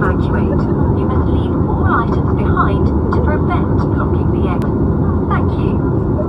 evacuate, you must leave all items behind to prevent blocking the exit. Thank you.